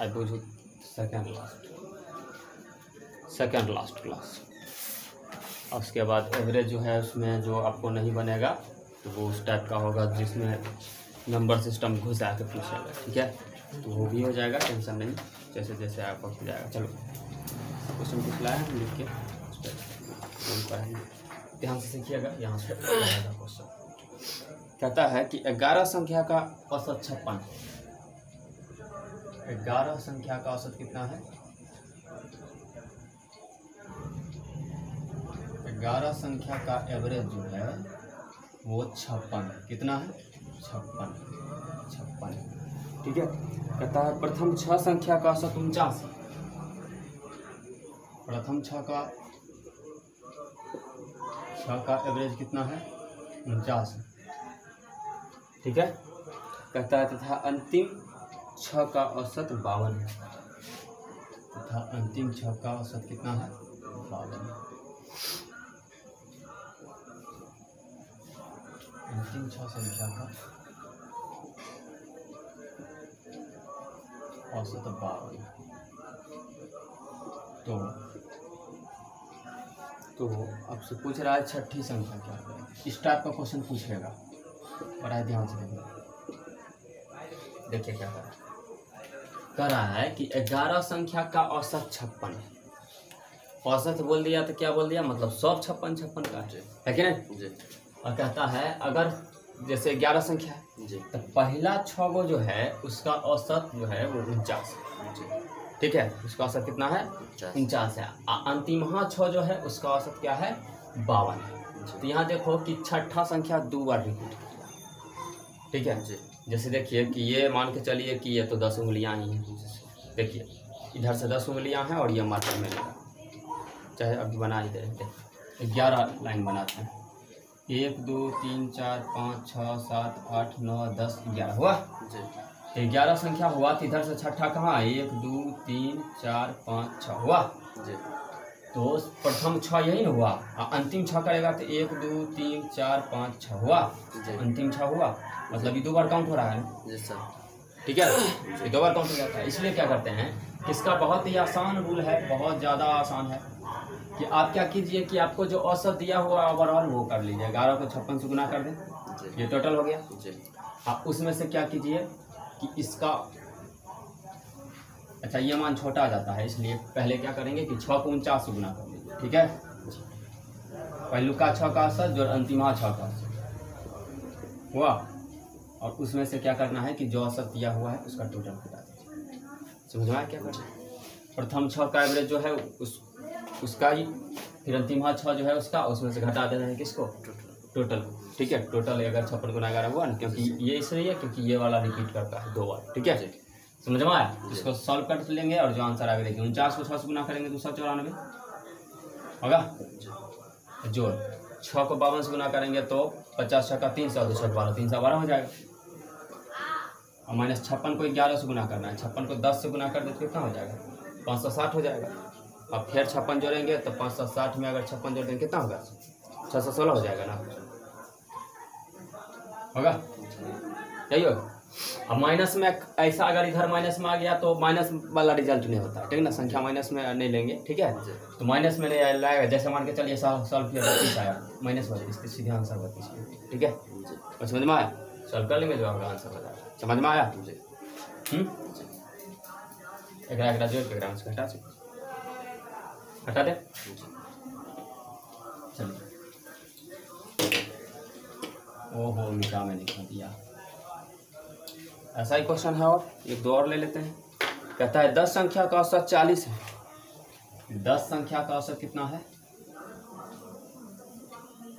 आई बुझू second last second last class उसके बाद एवरेज जो है उसमें जो आपको नहीं बनेगा तो वो उस टाइप का होगा जिसमें नंबर सिस्टम घुस आके पूछेगा, ठीक है? तो वो भी हो जाएगा टेंशन नहीं, जैसे जैसे आपको हो जाएगा। चलो क्वेश्चन कुछ लाया हम लिख के ध्यान से सीखिएगा, यहाँ से क्वेश्चन कहता है कि ग्यारह संख्या का औसत छप्पन ग्यारह संख्या का औसत कितना है? ग्यारह संख्या का एवरेज जो है, वो छप्पन है। कितना है? छप्पन छप्पन ठीक है? कहता है, प्रथम छह संख्या का औसत उनचास प्रथम छह का छह का एवरेज कितना है? उनचास ठीक है? कहता है, तथा अंतिम छह का औसत बावन। है तथा अंतिम छह का औसत कितना है? बावन। अंतिम छह संख्या का औसत बावन। तो तो आपसे पूछ रहा है छठी संख्या क्या है? इस टाइप का क्वेश्चन पूछेगा। बड़ा ध्यान से देखिए क्या कर रहा है कह रहा है कि ग्यारह संख्या का औसत छप्पन है। औसत बोल दिया तो क्या बोल दिया? मतलब सब छप्पन छप्पन का है। है कि नहीं? जी। और कहता है अगर जैसे ग्यारह संख्या है जी। तो पहला छः गो जो है उसका औसत जो है वो उनचास है। ठीक है? उसका औसत कितना है? उनचास। है। अंतिमहा छः जो है उसका औसत क्या है? बावन है। तो यहाँ देखो कि छठा संख्या दो बार रिपीट ठीक है? जी जैसे देखिए कि ये मान के चलिए कि ये तो दस उंगलियाँ ही हैं। देखिए इधर से दस उंगलियाँ हैं और ये मार्कर में लगा। चाहे अभी बना ही दे ग्यारह लाइन बनाते हैं। एक दो तीन चार पाँच छः सात आठ नौ दस ग्यारह। हुआ? जी। ग्यारह संख्या हुआ तो इधर से छठा कहाँ? एक दो तीन चार पाँच छः हुआ? जी। तो प्रथम छ यही ना हुआ। और अंतिम छ करेगा तो एक दो तीन चार पाँच छ हुआ। अंतिम छ हुआ। मतलब ये दो बार काउंट हो रहा है ना? जी सर। ठीक है? ये दो बार काउंट हो जाता है। इसलिए क्या करते हैं इसका बहुत ही आसान रूल है बहुत ज़्यादा आसान है कि आप क्या कीजिए कि आपको जो औसत दिया हुआ ओवरऑल वो कर लीजिए। ग्यारह को छप्पन से गुना कर दें। ये टोटल हो गया। जी। आप उसमें से क्या कीजिए कि इसका अच्छा ये मान छोटा आ जाता है, इसलिए पहले क्या करेंगे कि छः को उनचास से गुना कर ठीक है? पहलू का छः का असर जो अंतिमा छः का असर हुआ? और उसमें से क्या करना है कि जो औसत दिया हुआ है, उसका टोटल घटा दीजिए। समझ में क्या करना है? प्रथम छः का एवरेज जो है, उस, उसका ही, फिर अंतिमा छः जो है उसका उसमें से घटा देना है किसको? टोटल ठीक है टोटल अगर छप्पन गुना ग्यारह हुआ ना, क्योंकि ये इसलिए क्योंकि ये वाला रिपीट करता है, दो बार, ठीक है? समझ में आया? इसको सॉल्व कर लेंगे और जो आंसर आगे देखिए, उनचास को छः से गुना करेंगे तो सौ चौरानवे। होगा? जोड़। छः को बावन से गुना करेंगे तो पचास छः का तीन सौ दो सौ बारह, तीन सौ बारह हो जाएगा। और माइनस छप्पन को ग्यारह से गुना करना है। छप्पन को दस से गुना कर दे तो कितना हो जाएगा? पाँच सौ साठ हो जाएगा। अब फिर छप्पन जोड़ेंगे तो पाँच सौ साठ में अगर छप्पन जोड़ देंगे कितना होगा? छः सौ सोलह हो जाएगा ना? होगा? यही होगा। अब माइनस में ऐसा अगर इधर माइनस में आ गया तो माइनस वाला रिज़ल्ट नहीं होता ठीक है ना? संख्या माइनस में नहीं लेंगे ठीक है? तो माइनस में नहीं लाएगा जैसे मान के चलिए सॉल्व किया बत्तीस आया। माइनस बत्तीस तो सीधे आंसर बत्तीस ठीक है? और समझ में आया? सॉल्व कर लेंगे जो आपका आंसर बता समझ में आया? हम्म? एक एक जोड़ के ग्राम से हटा से हटा दे? चलिए। ओहो मिटा मैंने लिखा दिया। ऐसा ही क्वेश्चन है और, एक दो और ले लेते हैं। कहता है, दस संख्या का औसत चालीस है। दस संख्या का औसत कितना है?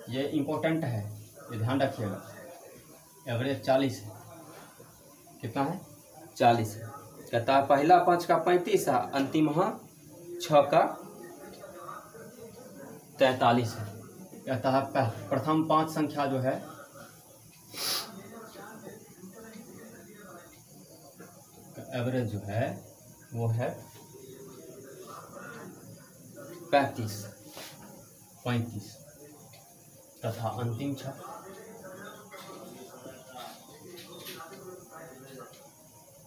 ये इम्पोर्टेंट है, ये ध्यान रखिएगा। एवरेज चालीस है। कितना है? चालीस है। कहता है, पहला पाँच का पैंतीस है, अंतिम हाँ छः का तैतालीस है। कहता है प्रथम पाँच संख्या जो है एवरेज जो है, वो है पैंतीस पैंतीस, तथा अंतिम छः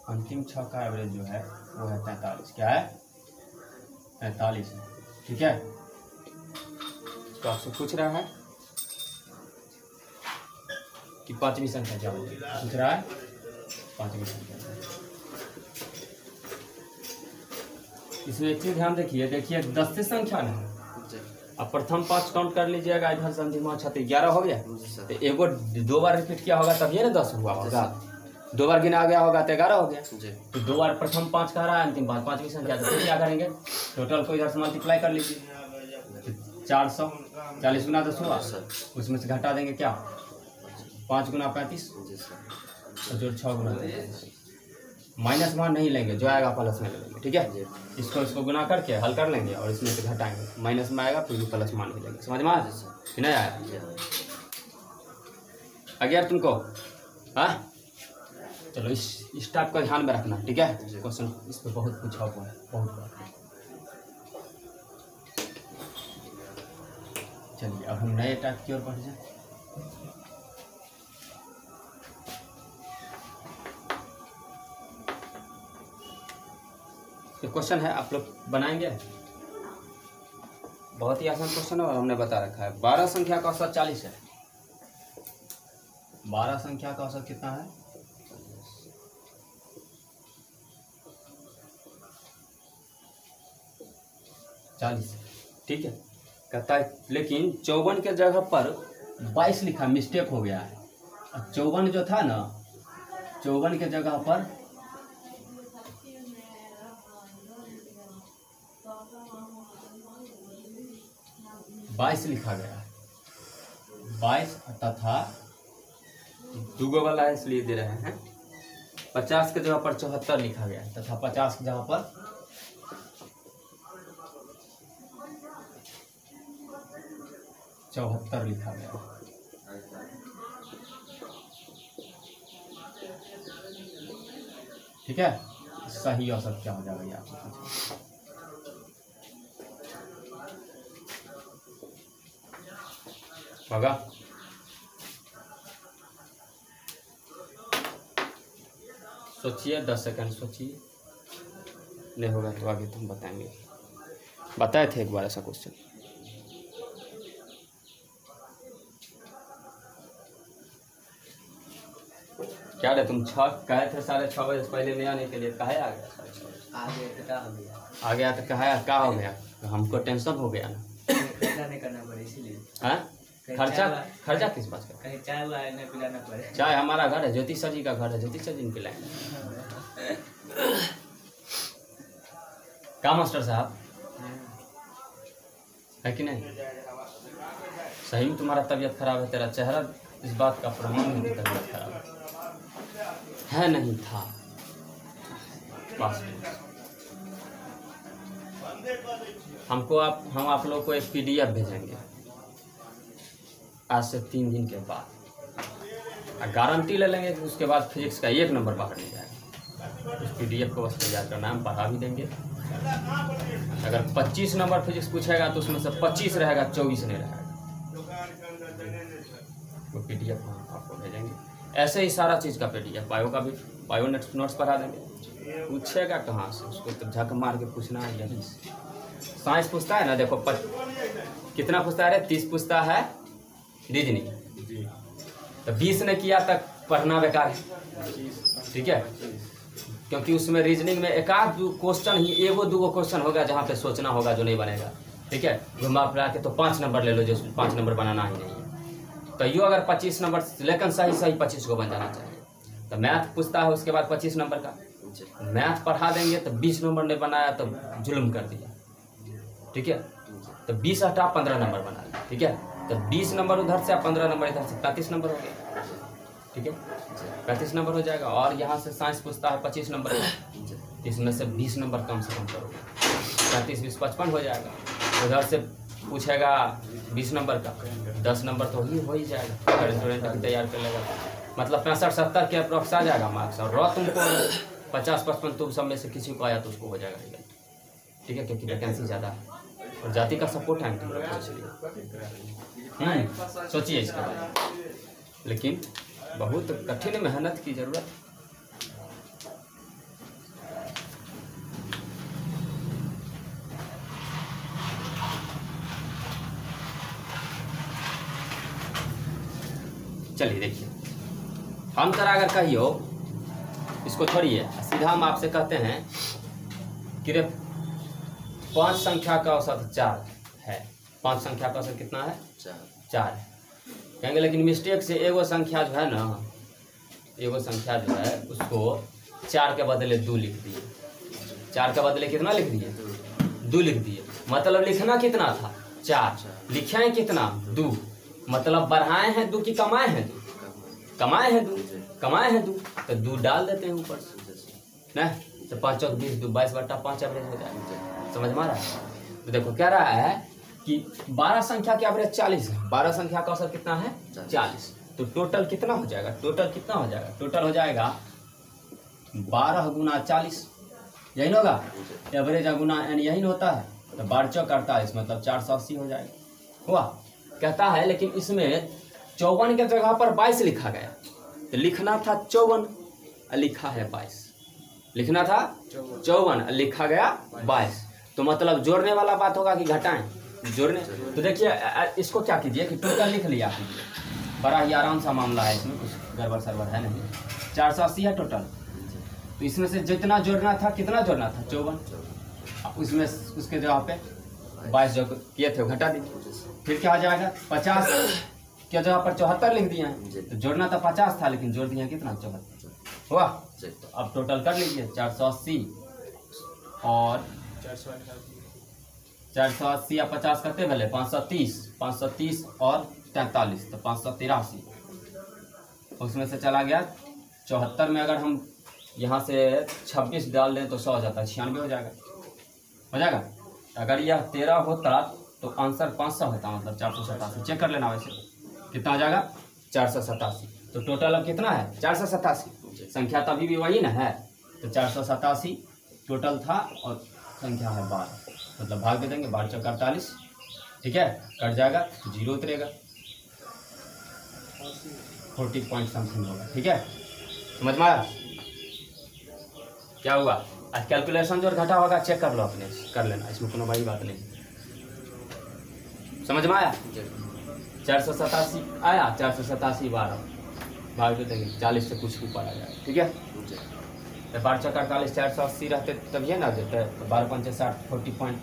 अंतिम छः का एवरेज जो है, वो है तैंतालीस क्या है? तैंतालीस है। ठीक है? तो आपसे पूछ रहा है कि पांचवी संख्या क्या होगी पूछ रहा है? पांचवी संख्या। इसमें एक चीज़ ध्यान देखिए देखिए दस से संख्या ना है अब प्रथम पाँच काउंट कर लीजिएगा इधर संधिमा छत्तीस ग्यारह हो गया? तो एगो दो बार रिपीट किया होगा तभी ना दस हुआ होगा। दो बार गिना गया होगा तो ग्यारह हो गया। तो दो बार प्रथम पाँच का रहा है अंतिम पाँच पाँचवीं संख्या तो क्या करेंगे? टोटल को इधर से मल्टीप्लाई कर लीजिए। चार सौ चालीस गुना दस हुआ? उसमें से घटा देंगे क्या? पाँच गुना पैंतीस। और जो छः गुना। माइनस मान नहीं लेंगे जो आएगा प्लस में ले लेंगे ठीक है? इसको इसको गुना करके हल कर लेंगे और इसमें से घटाएँगे। माइनस में आएगा फिर भी प्लस मान ही लेंगे। समझ में आया कि नहीं आया आ गया तुमको? हाँ? चलो इस इस टाइप का ध्यान में रखना ठीक है? क्वेश्चन इस पर बहुत पूछा हुआ है बहुत बार। चलिए अब हम नए टाइप की ओर बढ़ जाए ये क्वेश्चन है, आप लोग बनाएँगे? बहुत ही आसान क्वेश्चन है और हमने बता रखा है। बारह संख्या का औसत चालीस है। बारह संख्या का औसत कितना है? चालीस ठीक है? कहता है, लेकिन चौवन के जगह पर बाईस लिखा मिस्टेक हो गया है। चौवन जो था ना, चौवन के जगह पर बाईस लिखा गया है। बाईस तथा दूगो वाला है इसलिए दे रहे हैं। पचास के जगह पर चौहत्तर लिखा गया है तथा पचास की जगह पर चौहत्तर लिखा गया है। ठीक है? सही औसत क्या हो जाएगा आपको होगा सोचिए दस सेकंड सोचिए। नहीं होगा तो आगे तुम बताएँगे। बताए थे एक बार ऐसा क्वेश्चन क्या रे तुम छः कहे थे साढ़े छः बजे पहले नहीं आने के लिए? कहे आ गया साढ़े छः बजे? आगे कटा हो गया? आ गया तो कहा क्या हो गया? तो हमको टेंशन हो गया ना। नहीं करना पड़े इसीलिए। हाँ? खर्चा खर्चा किस बात का? कहीं चाय वाय नहीं पिलाना पड़े। चाय हमारा घर है ज्योति सर जी का घर है ज्योति सर जी ने पिलाएँगे का मास्टर साहब? है कि नहीं? सही में तुम्हारा तबीयत खराब है तेरा चेहरा इस बात का प्रमाण है कि तबीयत खराब है। है नहीं था। हमको आप हम आप लोग को एक पीडीएफ भेजेंगे। आज से तीन दिन के बाद। गारंटी ले लेंगे कि उसके बाद फिजिक्स का एक नंबर बाहर नहीं जाएगा। उस पीडीएफ को बस तैयार करना हम पढ़ा भी देंगे। अगर 25 नंबर फिजिक्स पूछेगा तो उसमें से 25 रहेगा 24 नहीं रहेगा। वो पी डी एफ़ आपको भेजेंगे। ऐसे ही सारा चीज़ का पी डी एफ़ बायो का भी। बायो नोट्स नोट्स पढ़ा देंगे। पूछेगा कहाँ से? उसको तो झक मार के पूछना है यही साइंस पूछता है ना देखो पच, कितना पूछता है तीस पूछता है। रीजनिंग तो बीस ने किया तक पढ़ना बेकार है। ठीक है? क्योंकि उसमें रीजनिंग में एक आध क्वेश्चन ही एगो दूगो क्वेश्चन होगा जहाँ पे सोचना होगा जो नहीं बनेगा। ठीक है? घुमा फिरा के तो पाँच नंबर ले लो जो पाँच नंबर बनाना ही नहीं है। तो यो अगर पच्चीस नंबर लेकिन सही सही पच्चीस को बन जाना चाहिए। तो मैथ पूछता है उसके बाद पच्चीस नंबर का। मैथ पढ़ा देंगे तो बीस नंबर ने बनाया तो जुल्म कर दिया। ठीक है? तो बीस हटा पंद्रह नंबर बना लिया। ठीक है? तो बीस नंबर उधर से, पंद्रह नंबर इधर से, पैंतीस नंबर हो गया। ठीक है? पैंतीस नंबर हो जाएगा, और यहाँ से साइंस पूछता है पच्चीस नंबर। तो इसमें से बीस नंबर कम से कम करोगे। पैंतीस, बीस, पचपन हो जाएगा। उधर से पूछेगा बीस नंबर का, दस नंबर तो ही हो ही जाएगा। तैयार कर लेगा। मतलब पैंसठ, सत्तर के अप्रोक्स आ जाएगा मार्क्स और रह तुमको पचास, पचपन, तुम सब में से किसी को आया तो उसको हो जाएगा ठीक है? क्योंकि वैकेंसी ज़्यादा है। और जाति का सपोर्ट हम्म, आंटी सोचिए इसके बारे में। लेकिन बहुत कठिन मेहनत की ज़रूरत। चलिए देखिए। हम तरह अगर कहियो इसको छोड़िए। सीधा हम आपसे कहते हैं कि रे पाँच संख्या का औसत चार है। पाँच संख्या का औसत कितना है? चार। चार है। कहेंगे लेकिन मिस्टेक से एगो संख्या जो है ना एगो संख्या जो है उसको चार के बदले दो लिख दिए। चार के बदले कितना लिख दिए? दो। लिख दिए। मतलब लिखना कितना था? चार। लिखे हैं कितना? दो। मतलब बढ़ाए हैं दो कि कमाए हैं दो? कमाए। हैं दो। कमाए हैं दो। तो दो डाल देते हैं ऊपर से। ना? तो पाँच चौक बीस दो बाईस बट्टा पाँच एवरेज हो जाएगा। समझ में आ रहा है? तो देखो क्या रहा है कि बारह संख्या के एवरेज चालीस है। बारह संख्या का औसत कितना है? चालीस। तो टोटल कितना हो जाएगा? टोटल कितना हो जाएगा? टोटल हो जाएगा बारह गुना चालीस। यही ना होगा एवरेज गुना यानी यही होता है। तो बारह चौक अड़तालीस मतलब चार सौ अस्सी हो जाएगा। हुआ? कहता है लेकिन इसमें चौवन के जगह पर बाईस लिखा गया। तो लिखना था चौवन लिखा है बाईस। लिखना था। चौवन लिखा गया बाईस। तो मतलब जोड़ने वाला बात होगा कि घटाएँ जोड़ने। तो देखिए इसको क्या कीजिए कि टोटल लिख लिया। कीजिए बड़ा ही आराम सा मामला है इसमें कुछ गड़बड़ सड़बड़ है नहीं। चार सौ अस्सी है टोटल तो इसमें से जितना जोड़ना था कितना जोड़ना था? चौवन। उसमें उसके जगह पे बाईस जो किए थे घटा दीजिए फिर क्या हो जाएगा? पचास। के जगह पर चौहत्तर लिख दिए हैं? तो जोड़ना था पचास था लेकिन जोड़ दिया कितना? चौहत्तर। हुआ तो अब टोटल कर लीजिए चार सौ अस्सी। और चार सौ अस्सी या पचास करते पहले, पाँच सौ तीस, पाँच सौ तीस और तैंतालीस तो पाँच सौ तिरासी। उसमें से चला गया चौहत्तर में अगर हम यहाँ से छब्बीस डाल दें तो सौ हो जाता है, छियानवे हो जाएगा। हो जाएगा? अगर यह तेरह होता तो आंसर पाँच सौ होता मतलब चार सौ सतासी। चेक कर लेना वैसे। कितना हो जाएगा? चार सौ सतासी। तो टोटल अब कितना है? चार सौ सतासी। संख्या तो अभी भी वही ना है। तो चार सौ सतासी टोटल था और संख्या है बारह। मतलब भाग दे देंगे, बारह चौक अड़तालीस। ठीक है? कट जाएगा तो ज़ीरो उतरेगा। फोर्टी पॉइंट समथिंग होगा। ठीक है? समझ में आया? क्या हुआ? आज कैलकुलेशन जो घटा होगा चेक कर लो अपने। कर लेना, इसमें कोनो बड़ी बात नहीं। समझ में आया? चार सौ सतासी, आया? चार सौ सतासी बारह। भाग दे देंगे, चालीस से कुछ ऊपर आ जाएगा। ठीक है? तो बारह चौक अड़तालीस, चार सौ अस्सी रहते तभी ना देते तो बारह पंचे साठ, फोर्टी पॉइंट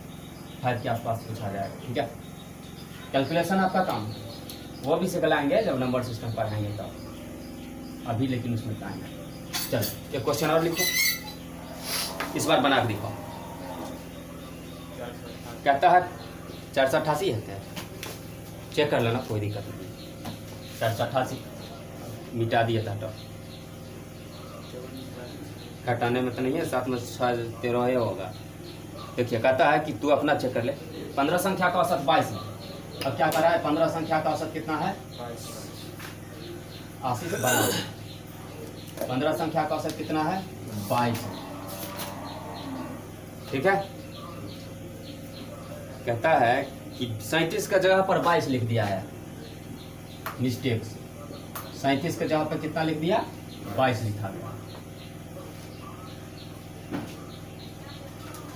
फाइव के आसपास पूछा जाएगा, ठीक है? कैलकुलेशन आपका काम है। वो भी सिखलाएँगे, जब नंबर सिस्टम पढ़ाएँगे तब। अभी लेकिन उसमें टाइम है। चलो, एक क्वेश्चन और लिखो। इस बार बना के दिखाओ। कहता है, चार सौ अट्ठासी है। चेक कर लेना, कोई दिक्कत नहीं। चार सौ अट्ठासी, मिटा दिया था तो। चौवन घटाने में तो नहीं है साथ में शायद तेरह ही होगा। देखिए कहता है कि तू अपना चेक कर ले। पंद्रह संख्या का औसत बाईस है। अब क्या करा है? पंद्रह संख्या का औसत कितना है? आशीष बाईस। पंद्रह संख्या का औसत कितना है? बाईस ठीक है? कहता है कि सैंतीस का जगह पर बाईस लिख दिया है। मिस्टेक से सैंतीस के जगह पर कितना लिख दिया? बाईस लिखा गया।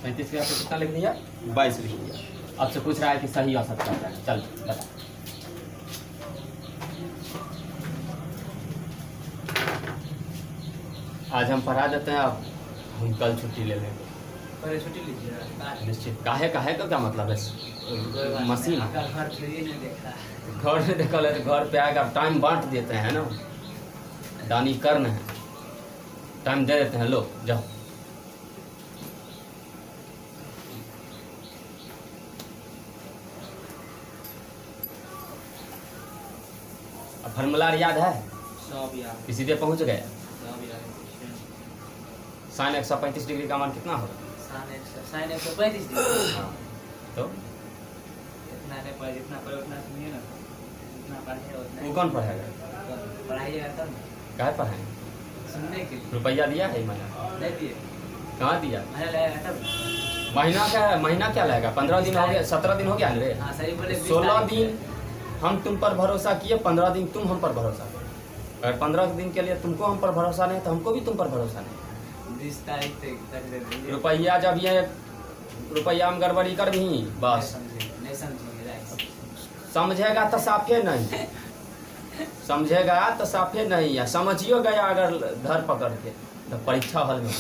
सैंतीस के पर कितना लिख दिया बाईस लिख दिया। अब से पूछ रहा है कि सही औसत क्या है। चल बता। आज हम पढ़ा देते हैं अब हम कल छुट्टी ले लेंगे। पहले छुट्टी लीजिए निश्चित। काहे काहे का क्या मतलब है? मशीन। घर थोड़ी नहीं देखा। में है तो घर पे आएगा टाइम बांट देते हैं ना। दानी कर्ण है। टाइम दे देते हैं लो जाओ। फॉर्मूला याद है? सब याद कि सीधे पहुँच गए। साइन एक सौ पैंतीस डिग्री का मान कितना होगा साइन एक सौ पैंतीस डिग्री। हाँ। तो? वो कौन पढ़ाएगा। कहे पढ़ाएँगे सुनने के लिए। रुपया दिया है महीना कहाँ दिया? महीना का महीना क्या लगेगा पंद्रह दिन हो गया सत्रह दिन हो गया रे? हाँ सोलह दिन हम तुम पर भरोसा किए पंद्रह दिन तुम हम पर भरोसा करो अगर पंद्रह दिन के लिए तुमको हम पर भरोसा नहीं तो हमको भी तुम पर भरोसा नहीं। बीस तारीख तक रुपया जब ये रुपया में गड़बड़ी कर भी बस। नहीं समझेगा तो साफे नहीं। समझेगा तो साफे नहीं है समझियो गया अगर धर पकड़ के तो परीक्षा हॉल में